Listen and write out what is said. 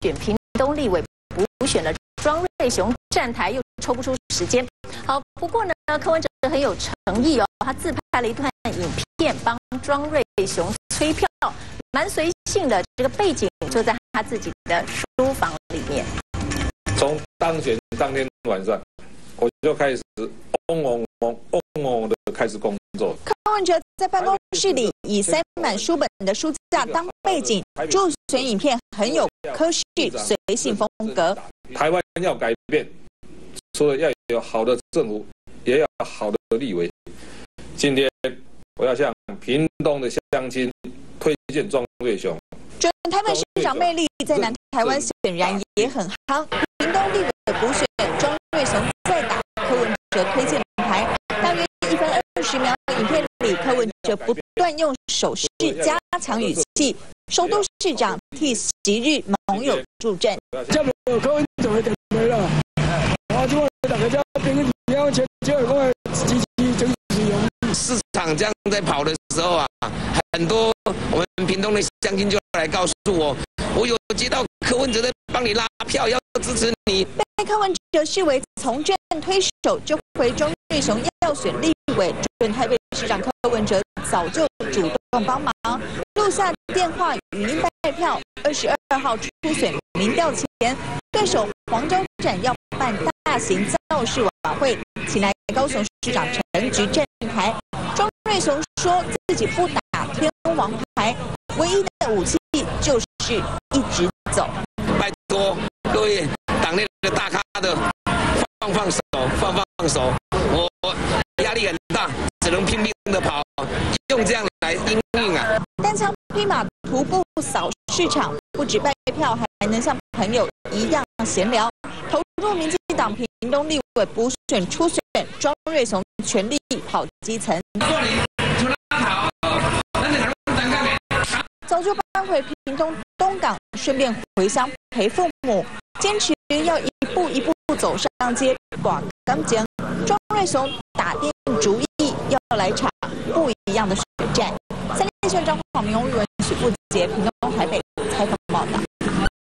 选屏东立委补选了庄瑞雄站台，又抽不出时间。好，不过呢，柯文哲很有诚意哦，他自拍了一段影片，帮庄瑞雄催票，蛮随性的。这个背景就在他自己的书房里面。从当选当天晚上，我就开始嗡嗡嗡嗡嗡的开始工作。柯文哲在办公室里以塞满书本的书架当背景，助选影片很有科学随性风格。台湾要改变，除了要有好的政府，也要好的立委。今天我要向屏东的乡亲推荐庄瑞雄。准台北市长魅力在南台湾显然也很夯。屏东立委补选，庄瑞雄再打柯文哲推荐牌，大约一分二十秒影片里，柯文哲不断用手势加强语气，首都市长替昔日盟友助阵。市场这样在跑的时候啊，很多我们屏东的乡亲就来告诉我，我有接到柯文哲在帮你拉票，要支持你。被柯文哲视为从政推手，就回庄瑞雄要选立委，准台北市长柯文哲早就主动帮忙，录下电话语音拜票。二十二号初选民调前，对手黄州展要办大型造势晚会，请来高雄市长陈菊站台。庄瑞雄说自己不打天王牌，唯一的武器就是一直走。拜托各位党内的大咖的放放手，放放手，我压力很大，只能拼命的跑，立马徒步扫市场不止卖票还能像朋友一样闲聊投入民进党屏东立委补选初选庄瑞雄全力跑基层。早就搬回屏东东港顺便回乡陪父母坚持要一步一步走上街广钢江庄瑞雄打定主意要来场不一样的血战。三连线状况明